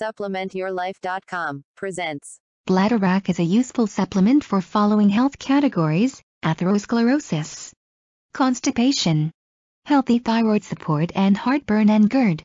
SupplementYourLife.com presents Bladderwrack is a useful supplement for following health categories, atherosclerosis, constipation, healthy thyroid support and heartburn and GERD.